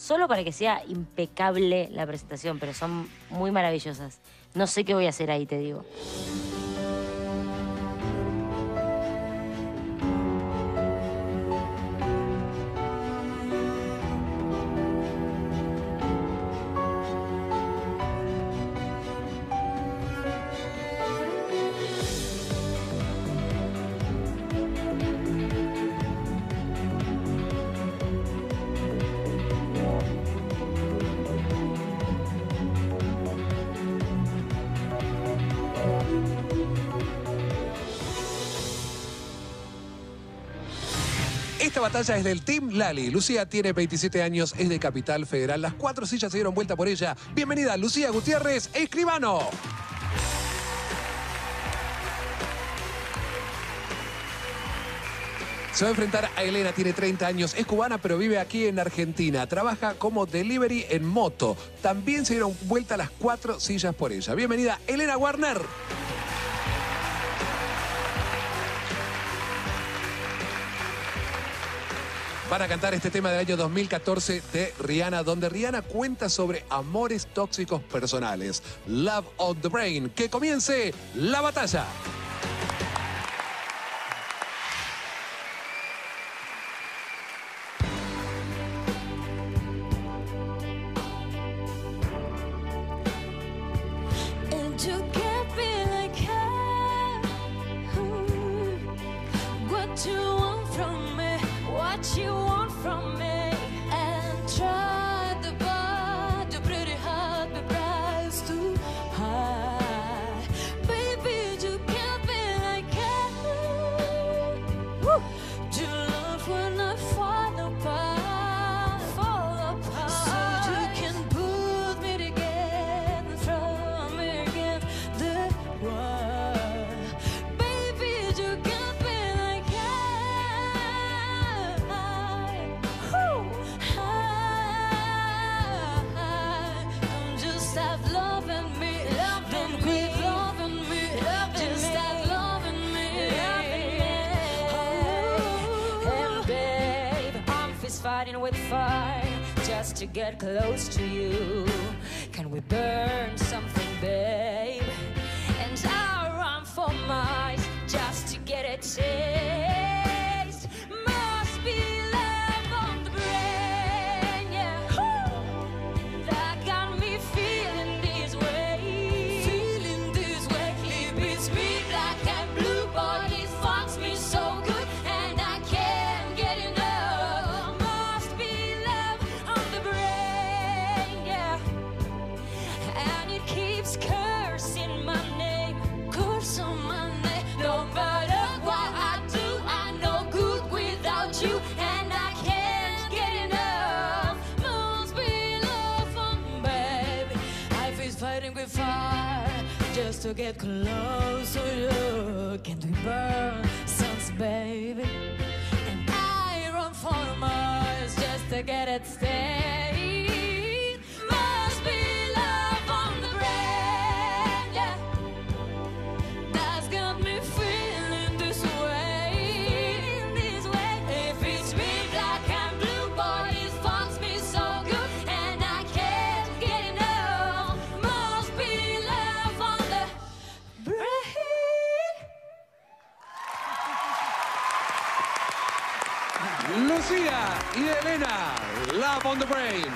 solo para que sea impecable la presentación, pero son muy maravillosas. No sé qué voy a hacer ahí, te digo. Esta batalla es del Team Lali. Lucía tiene 27 años, es de Capital Federal. Las cuatro sillas se dieron vuelta por ella. Bienvenida, Lucía Gutiérrez, escribano. Se va a enfrentar a Elena, tiene 30 años, es cubana pero vive aquí en Argentina. Trabaja como delivery en moto. También se dieron vuelta las cuatro sillas por ella. Bienvenida, Elena Warner. Van a cantar este tema del año 2014 de Rihanna, donde Rihanna cuenta sobre amores tóxicos personales. Love on the Brain. Que comience la batalla. With fire just to get close to you. Can we burn something, babe? And I'll run for miles just to get a taste. Fighting with fire just to get close to you. Can we burn suns, baby? And I run for miles just to get it stayed. Lucía y Elena, Love on the Brain.